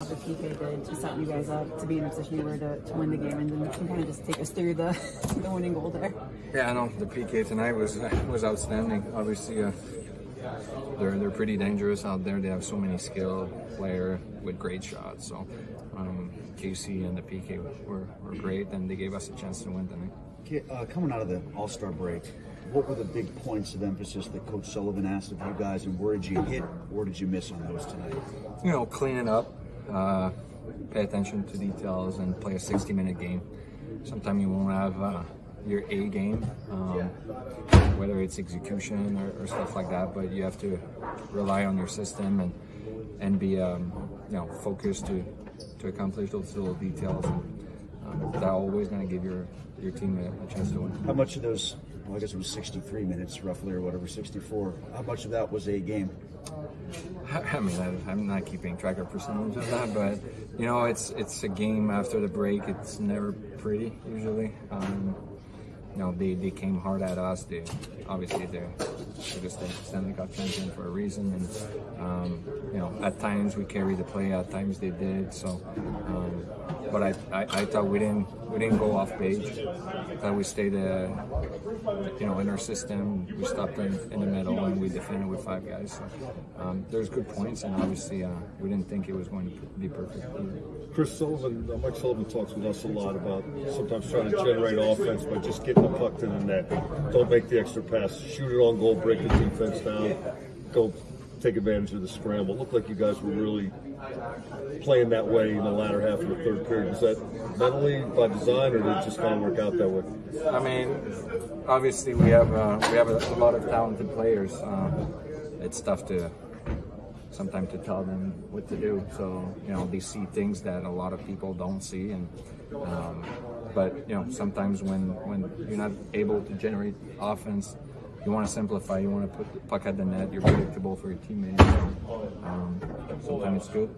the PK did to set you guys up to be in the position you were to, to win the game, and then you can kind of just take us through the the winning goal there. Yeah, I know the PK tonight was was outstanding. Obviously, uh, they're they're pretty dangerous out there. They have so many skilled player with great shots. So um, Casey and the PK were, were great, and they gave us a chance to win tonight. Okay, Uh, coming out of the All Star break, what were the big points of emphasis that Coach Sullivan asked of you guys, and where did you hit, where did you miss on those tonight? You know, cleaning up, uh, pay attention to details, and play a 60 minute game. Sometimes you won't have uh, your A game, um, whether it's execution or, or stuff like that, but you have to rely on your system and and be um, you know focused to to accomplish those little details. And, um, that always going to give your your team a, a chance to win. How much of those, well, I guess it was 63 minutes roughly or whatever, 64, how much of that was a game? I mean, I, I'm not keeping track of percentage of that, but you know, it's it's a game after the break. It's never pretty usually. Um, you know, they, they came hard at us. They obviously they're, they're the Stanley Cup champion for a reason, and um, you know, at times we carried the play, at times they did. So, um, but I, I, I thought we didn't we didn't go off page. I thought we stayed, uh, you know, in our system. We stopped in, in the middle and we defended with five guys. So, um, there's good points, and obviously uh, we didn't think it was going to be perfect. Either. Chris Sullivan, uh, Mike Sullivan talks with us a lot about sometimes trying to generate offense by just getting the puck to the net. Don't make the extra pass. Shoot it on goal, break the defense down, go take advantage of the scramble. It looked like you guys were really playing that way in the latter half of the third period. Was that mentally by design, or did it just kind of work out that way? I mean, obviously we have uh, we have a, lot of talented players. Um, it's tough to sometimes to tell them what to do. So you know they see things that a lot of people don't see, and um, but you know sometimes when when you're not able to generate offense, you want to simplify. You want to put puck at the net. You're predictable for your teammates. Um, sometimes it's good.